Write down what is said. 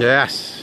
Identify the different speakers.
Speaker 1: Yes.